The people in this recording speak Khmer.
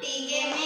Pígueme